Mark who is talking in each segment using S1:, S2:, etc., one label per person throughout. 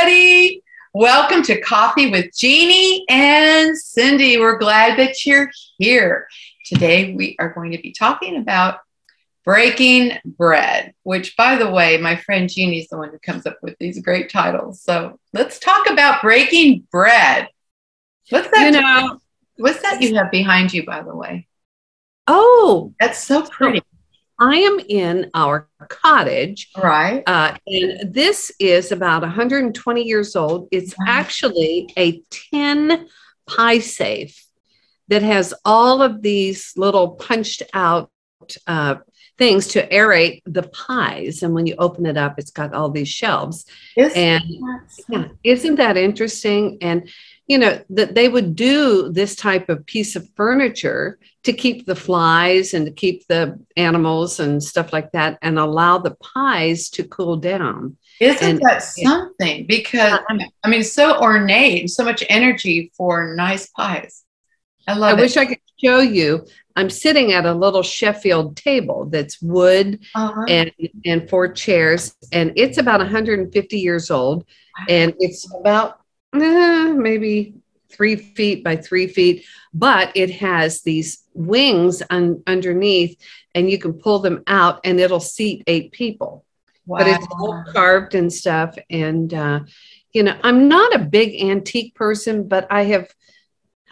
S1: everybody. Welcome to Coffee with Jeanie and Cindy. We're glad that you're here. Today, we are going to be talking about breaking bread, which, by the way, my friend Jeanie's the one who comes up with these great titles. So let's talk about breaking bread. What's that? You know, what's that you have behind you, by the way?
S2: Oh,
S1: that's so pretty.
S2: I am in our cottage.
S1: Right.
S2: Uh, and this is about 120 years old. It's wow. actually a tin pie safe that has all of these little punched out uh, things to aerate the pies. And when you open it up, it's got all these shelves. Isn't and yeah, isn't that interesting? And you know that they would do this type of piece of furniture to keep the flies and to keep the animals and stuff like that and allow the pies to cool down
S1: isn't and, that something because i mean so ornate and so much energy for nice pies
S2: i love it. I it. wish i could show you i'm sitting at a little sheffield table that's wood uh-huh. and and four chairs and it's about 150 years old and it's about eh, maybe three feet by three feet, but it has these wings un- underneath, and you can pull them out, and it'll seat eight people. Wow. But it's all carved and stuff. And uh, you know, I'm not a big antique person, but I have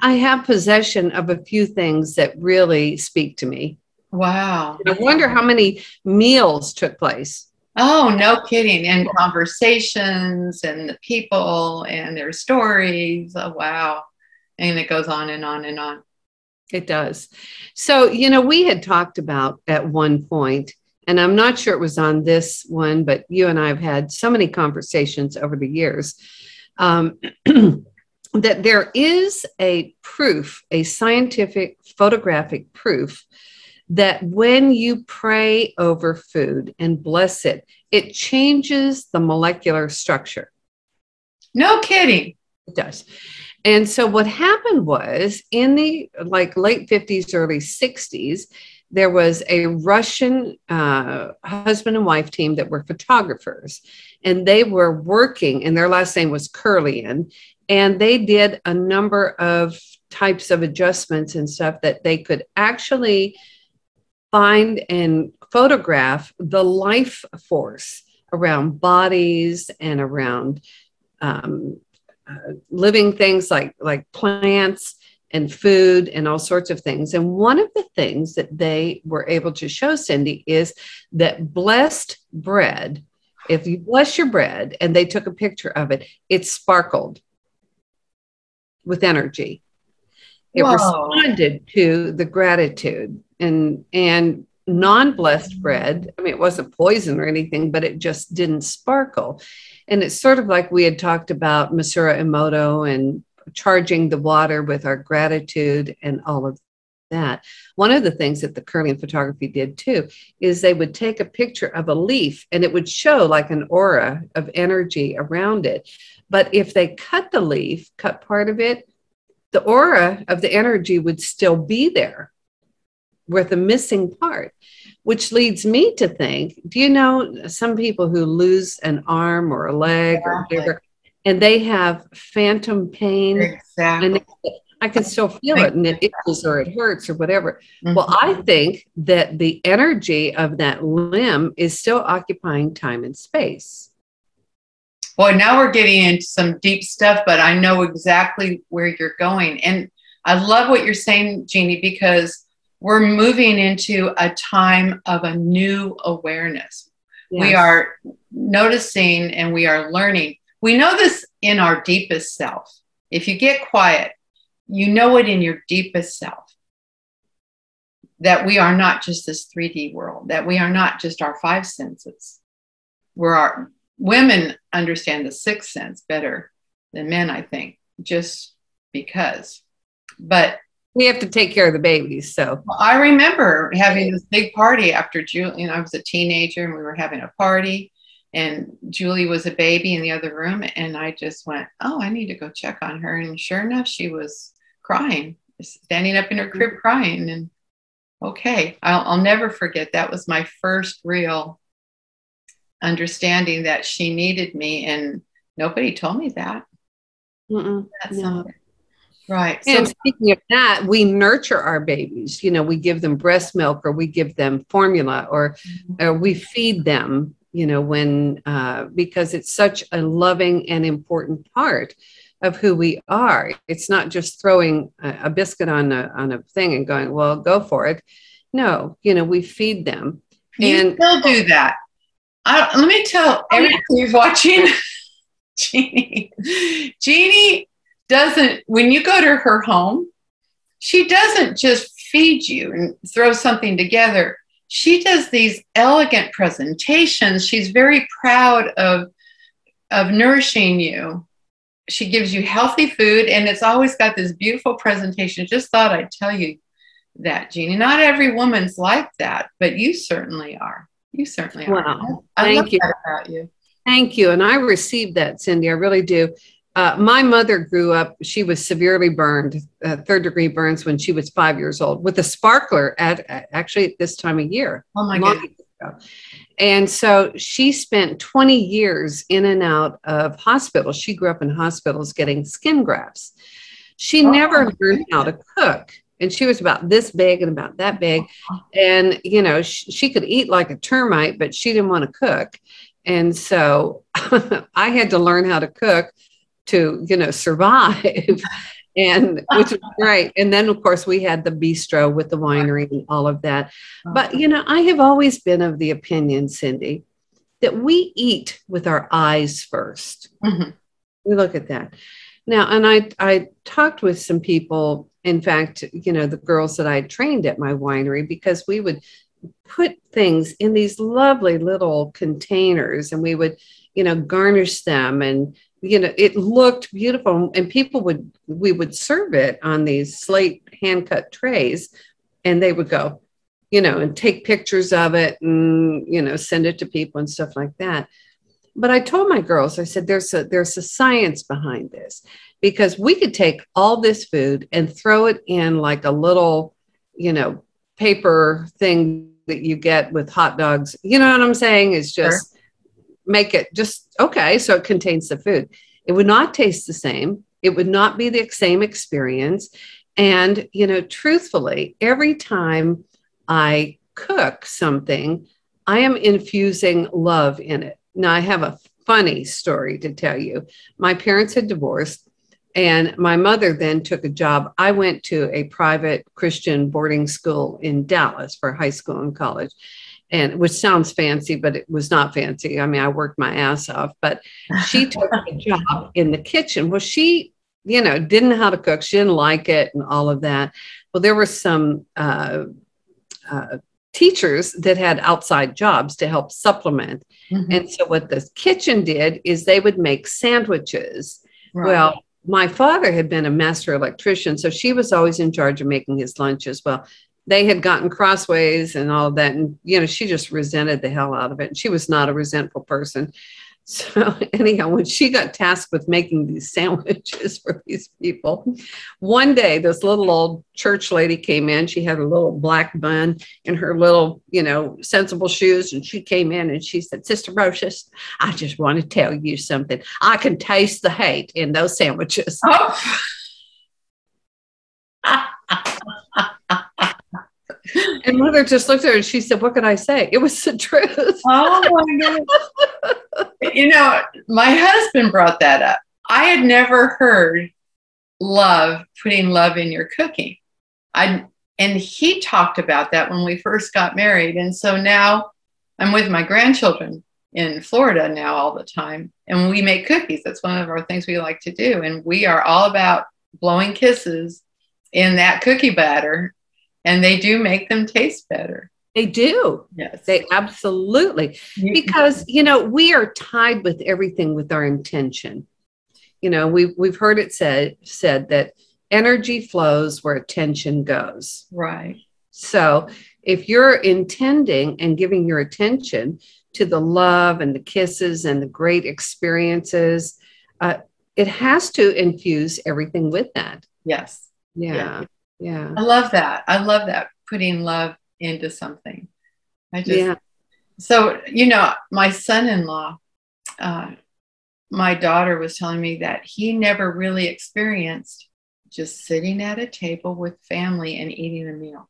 S2: I have possession of a few things that really speak to me.
S1: Wow.
S2: I wonder how many meals took place.
S1: Oh, no kidding. And conversations and the people and their stories. Oh, wow. And it goes on and on and on.
S2: It does. So, you know, we had talked about at one point, and I'm not sure it was on this one, but you and I have had so many conversations over the years um, that there is a proof, a scientific photographic proof that when you pray over food and bless it, it changes the molecular structure.
S1: No kidding.
S2: It does. And so what happened was in the like late 50s, early 60s, there was a Russian uh, husband and wife team that were photographers, and they were working, and their last name was Kirlian, and they did a number of types of adjustments and stuff that they could actually find and photograph the life force around bodies and around um, uh, living things like like plants and food and all sorts of things. And one of the things that they were able to show Cindy is that blessed bread, if you bless your bread and they took a picture of it, it sparkled with energy. It Whoa. responded to the gratitude and and non-blessed bread i mean it wasn't poison or anything but it just didn't sparkle and it's sort of like we had talked about Masaru Emoto and charging the water with our gratitude and all of that. One of the things that the Kirlian photography did too is they would take a picture of a leaf and it would show like an aura of energy around it. But if they cut the leaf, cut part of it, the aura of the energy would still be there with a missing part, which leads me to think do you know some people who lose an arm or a leg exactly. or whatever, and they have phantom pain?
S1: Exactly.
S2: And I can still feel it and it itches or it hurts or whatever. Mm-hmm. Well, I think that the energy of that limb is still occupying time and space.
S1: Well, now we're getting into some deep stuff, but I know exactly where you're going. And I love what you're saying, Jeanie, because we're moving into a time of a new awareness. Yes. We are noticing and we are learning. We know this in our deepest self. If you get quiet, you know it in your deepest self that we are not just this 3D world, that we are not just our five senses. We're our women understand the sixth sense better than men, I think, just because. But
S2: we have to take care of the babies. So
S1: I remember having this big party after Julie, you know, I was a teenager and we were having a party and Julie was a baby in the other room. And I just went, Oh, I need to go check on her. And sure enough, she was crying, standing up in her crib crying. And okay, I'll, I'll never forget. That was my first real understanding that she needed me and nobody told me that.
S2: Mm-mm,
S1: That's
S2: no.
S1: something. Right.
S2: And
S1: So,
S2: speaking of that, we nurture our babies. You know, we give them breast milk or we give them formula or, or we feed them, you know, when, uh, because it's such a loving and important part of who we are. It's not just throwing a, a biscuit on a, on a thing and going, well, go for it. No, you know, we feed them.
S1: you
S2: and-
S1: still do that. I, let me tell everyone who's watching, Jeanie. Jeanie doesn't, when you go to her home, she doesn't just feed you and throw something together. She does these elegant presentations. She's very proud of, of nourishing you. She gives you healthy food, and it's always got this beautiful presentation. Just thought I'd tell you that, Jeanie. Not every woman's like that, but you certainly are. You certainly are.
S2: Wow.
S1: I
S2: Thank
S1: love
S2: you.
S1: that about you.
S2: Thank you. And I received that, Cindy. I really do. Uh, my mother grew up, she was severely burned, uh, third degree burns when she was five years old with a sparkler at, at- actually at this time of year.
S1: Oh my
S2: ago. And so she spent 20 years in and out of hospitals. She grew up in hospitals getting skin grafts. She
S1: Oh,
S2: never learned how to cook. And she was about this big and about that big. And, you know, she, she could eat like a termite, but she didn't want to cook. And so I had to learn how to cook to, you know, survive. and which was great. And then, of course, we had the bistro with the winery and all of that. But, you know, I have always been of the opinion, Cindy, that we eat with our eyes first.
S1: Mhm.
S2: We look at that. Now, and I, I talked with some people, in fact, you know, the girls that I trained at my winery, because we would put things in these lovely little containers and we would, you know, garnish them and, you know, it looked beautiful. And people would, we would serve it on these slate hand cut trays and they would go, you know, and take pictures of it and, you know, send it to people and stuff like that. But I told my girls, I said, there's a there's a science behind this because we could take all this food and throw it in like a little, you know, paper thing that you get with hot dogs. You know what I'm saying? it's just make it just okay. So it contains the food. It would not taste the same. It would not be the same experience. And, you know, truthfully, every time I cook something, I am infusing love in it. Now, I have a funny story to tell you. My parents had divorced, and my mother then took a job. I went to a private Christian boarding school in Dallas for high school and college, and which sounds fancy, but it was not fancy. I mean, I worked my ass off, but she took a job in the kitchen. Well, she, you know, didn't know how to cook. She didn't like it and all of that. Well, there were some uh, uh, teachers that had outside jobs to help supplement.
S1: Mhm.
S2: And so, what the kitchen did is they would make sandwiches.
S1: Right.
S2: Well, my father had been a master electrician, so she was always in charge of making his lunches. Well, they had gotten crossways and all that. And, you know, she just resented the hell out of it. And she was not a resentful person. So, anyhow, when she got tasked with making these sandwiches for these people, one day this little old church lady came in. She had a little black bun and her little, you know, sensible shoes. And she came in and she said, Sister Rocious, I just want to tell you something. I can taste the hate in those sandwiches.
S1: oh.
S2: And mother just looked at her and she said, What could I say? It was the truth.
S1: oh my goodness. you know, my husband brought that up. I had never heard love, putting love in your cooking. I and he talked about that when we first got married. And so now I'm with my grandchildren in Florida now all the time. And we make cookies. That's one of our things we like to do. And we are all about blowing kisses in that cookie batter. And they do make them taste better.
S2: They do.
S1: Yes.
S2: They absolutely. Because you know we are tied with everything with our intention you know we've, we've heard it said said that energy flows where attention goes
S1: right.
S2: so if you're intending and giving your attention to the love and the kisses and the great experiences uh, it has to infuse everything with that
S1: Yes.
S2: yeah yeah
S1: I love that. I love that putting love into something. I just
S2: yeah
S1: so you know my son-in-law uh, my daughter was telling me that he never really experienced just sitting at a table with family and eating a meal.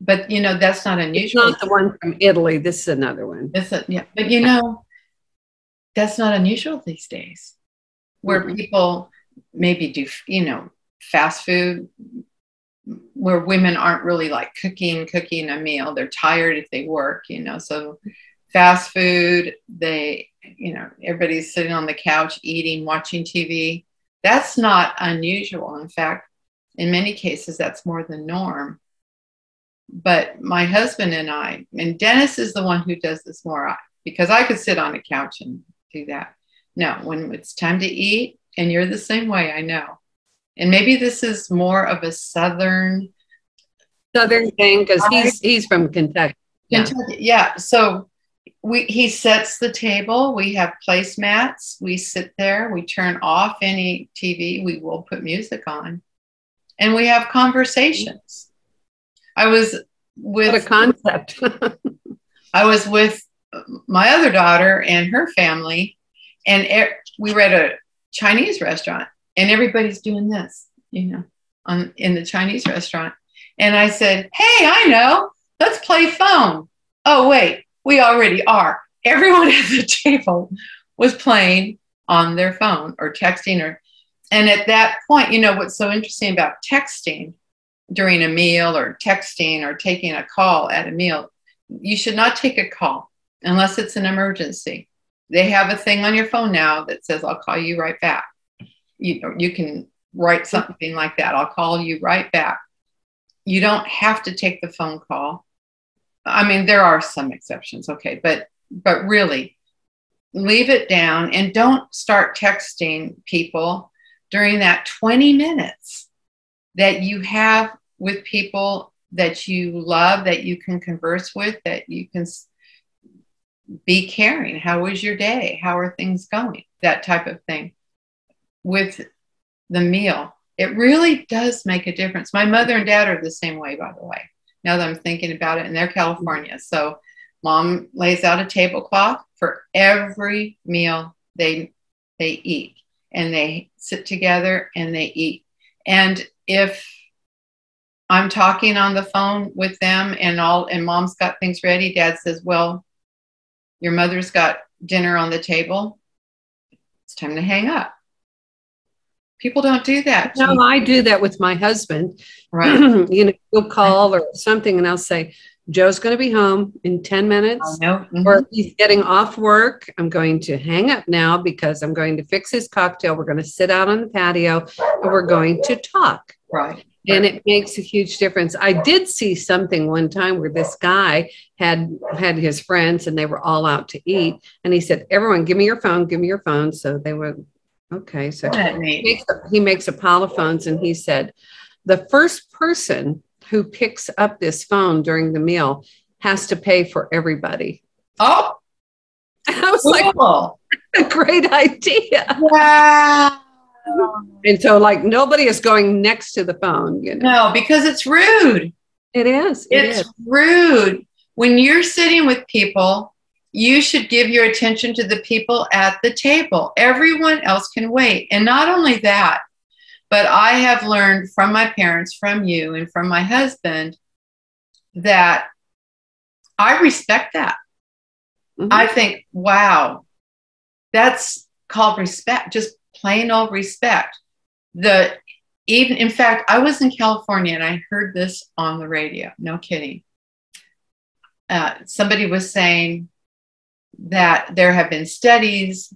S1: But you know, that's not unusual.
S2: It's not the one from Italy. This is another one.
S1: It's a, yeah, but you know, that's not unusual these days, where mm-hmm. people maybe do, you know, fast food, where women aren't really like cooking, cooking a meal. They're tired if they work, you know. So fast food, they, you know, everybody's sitting on the couch eating, watching TV. That's not unusual. In fact, in many cases, that's more the norm. But my husband and I, and Dennis is the one who does this more because I could sit on a couch and do that. No, when it's time to eat, and you're the same way, I know. And maybe this is more of a southern
S2: southern thing because he's he's from Kentucky.
S1: Kentucky, yeah. So we he sets the table. We have placemats. We sit there. We turn off any TV. We will put music on, and we have conversations. I was with
S2: what a concept.
S1: I was with my other daughter and her family, and er- we were at a Chinese restaurant, and everybody's doing this, you know, on in the Chinese restaurant. And I said, "Hey, I know. Let's play phone." Oh wait, we already are. Everyone at the table was playing on their phone or texting or and at that point, you know what's so interesting about texting during a meal or texting or taking a call at a meal, you should not take a call unless it's an emergency. They have a thing on your phone now that says, I'll call you right back. You, know, you can write something like that. I'll call you right back. You don't have to take the phone call. I mean, there are some exceptions, okay, but but really leave it down and don't start texting people during that 20 minutes that you have with people that you love, that you can converse with, that you can be caring. How was your day? How are things going? That type of thing. With the meal, it really does make a difference. My mother and dad are the same way, by the way. Now that I'm thinking about it, and they're California. So mom lays out a tablecloth for every meal they they eat and they sit together and they eat. And if I'm talking on the phone with them and all and mom's got things ready. Dad says, Well, your mother's got dinner on the table. It's time to hang up. People don't do that.
S2: No, I do that with my husband. Right. you know, he'll call or something and I'll say, Joe's going to be home in 10 minutes. Mm-hmm. Or he's getting off work. I'm going to hang up now because I'm going to fix his cocktail. We're going to sit out on the patio and we're going to talk.
S1: Right
S2: and it makes a huge difference. I did see something one time where this guy had had his friends and they were all out to eat, and he said, "Everyone, give me your phone. Give me your phone." So they were okay. So he makes, a, he makes a pile of phones, and he said, "The first person who picks up this phone during the meal has to pay for everybody."
S1: Oh,
S2: I was cool. like, "A great idea!"
S1: Wow.
S2: And so, like, nobody is going next to the phone. You
S1: know? No, because it's rude.
S2: It is.
S1: It it's is. rude. When you're sitting with people, you should give your attention to the people at the table. Everyone else can wait. And not only that, but I have learned from my parents, from you, and from my husband that I respect that. Mm-hmm. I think, wow, that's called respect. Just plain old respect. The even in fact, I was in California and I heard this on the radio. No kidding. Uh, somebody was saying that there have been studies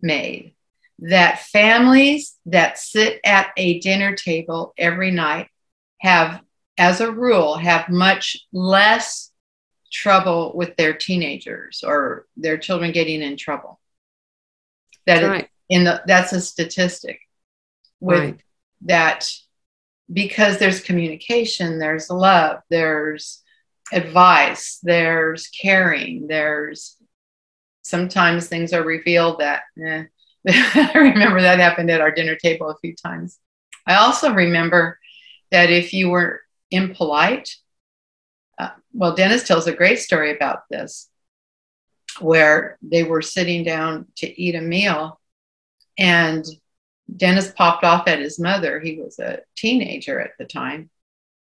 S1: made that families that sit at a dinner table every night have, as a rule, have much less trouble with their teenagers or their children getting in trouble. That right in the that's a statistic with right. that because there's communication there's love there's advice there's caring there's sometimes things are revealed that eh. i remember that happened at our dinner table a few times i also remember that if you were impolite uh, well dennis tells a great story about this where they were sitting down to eat a meal and Dennis popped off at his mother. He was a teenager at the time.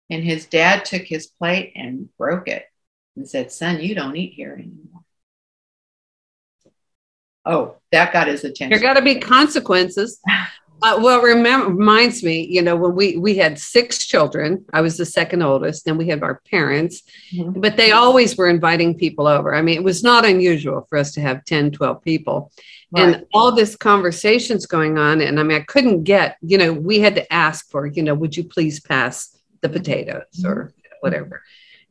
S1: And his dad took his plate and broke it and said, Son, you don't eat here anymore. Oh, that got his attention.
S2: There got to be consequences. Uh, well, remember, reminds me, you know, when we we had six children, I was the second oldest, and we had our parents, mm-hmm. but they always were inviting people over. I mean, it was not unusual for us to have 10, 12 people. Right. And all this conversations going on. And I mean, I couldn't get, you know, we had to ask for, you know, would you please pass the potatoes mm-hmm. or whatever.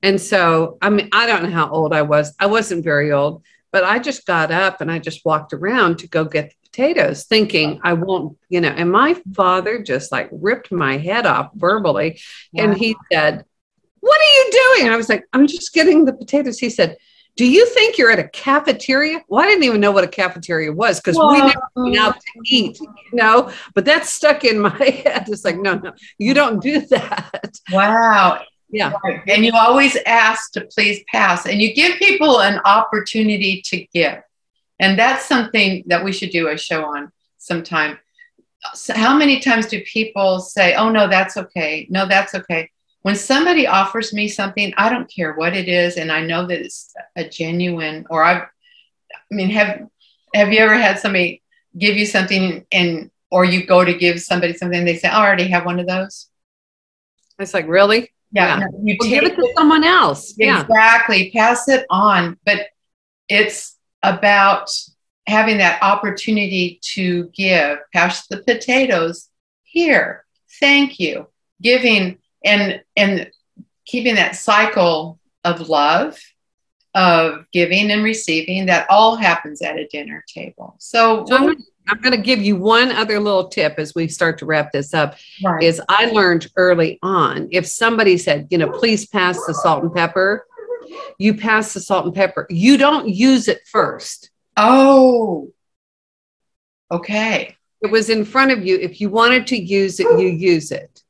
S2: And so, I mean, I don't know how old I was. I wasn't very old, but I just got up and I just walked around to go get the potatoes, thinking I won't, you know. And my father just like ripped my head off verbally. Wow. And he said, What are you doing? I was like, I'm just getting the potatoes. He said, do you think you're at a cafeteria? Well, I didn't even know what a cafeteria was because we never went out to eat, you know, but that's stuck in my head. It's like, no, no, you don't do that.
S1: Wow.
S2: Yeah.
S1: And you always ask to please pass and you give people an opportunity to give. And that's something that we should do a show on sometime. So how many times do people say, oh, no, that's okay? No, that's okay. When somebody offers me something, I don't care what it is, and I know that it's a genuine, or I've, I mean, have have you ever had somebody give you something and or you go to give somebody something, and they say, I already have one of those?
S2: It's like, really?
S1: Yeah. yeah.
S2: You well, give it to someone else.
S1: Exactly. Yeah. Pass it on. But it's about having that opportunity to give, pass the potatoes here. Thank you. Giving and and keeping that cycle of love, of giving and receiving, that all happens at a dinner table. So,
S2: so I'm, I'm going to give you one other little tip as we start to wrap this up. Right. Is I learned early on if somebody said, you know, please pass the salt and pepper, you pass the salt and pepper. You don't use it first.
S1: Oh, okay.
S2: It was in front of you. If you wanted to use it, you use it.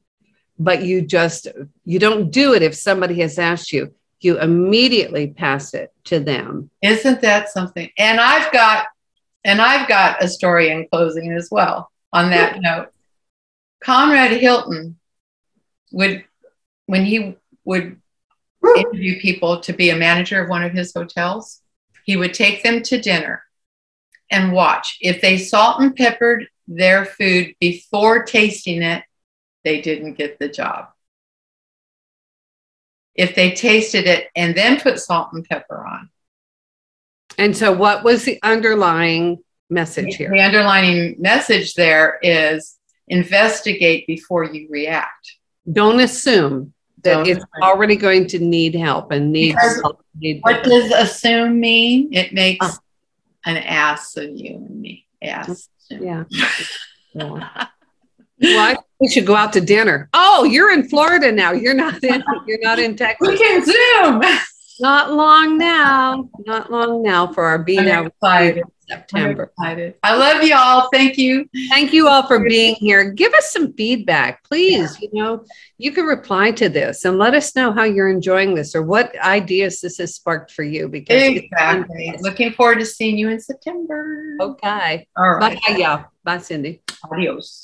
S2: But you just, you don't do it if somebody has asked you. You immediately pass it to them.
S1: Isn't that something? And I've got, and I've got a story in closing as well on that note. Conrad Hilton would, when he would interview people to be a manager of one of his hotels. He would take them to dinner and watch. If they salt and peppered their food before tasting it, they didn't get the job. If they tasted it and then put salt and pepper on.
S2: And so, what was the underlying message here?
S1: The underlying message there is investigate before you react.
S2: Don't assume that it's already going to need help and need, help,
S1: need what does assume mean it makes uh, an ass of you and me ass
S2: yeah, yeah. well, we should go out to dinner. Oh, you're in Florida now. You're not in. You're not in Texas.
S1: We can zoom.
S2: Not long now. Not long now for our being out September.
S1: I love you all. Thank you.
S2: Thank you all for being here. Give us some feedback, please. Yeah. You know, you can reply to this and let us know how you're enjoying this or what ideas this has sparked for you.
S1: Because exactly. Looking forward to seeing you in September.
S2: Okay.
S1: All right.
S2: Bye, y'all. Bye, Cindy.
S1: Adios.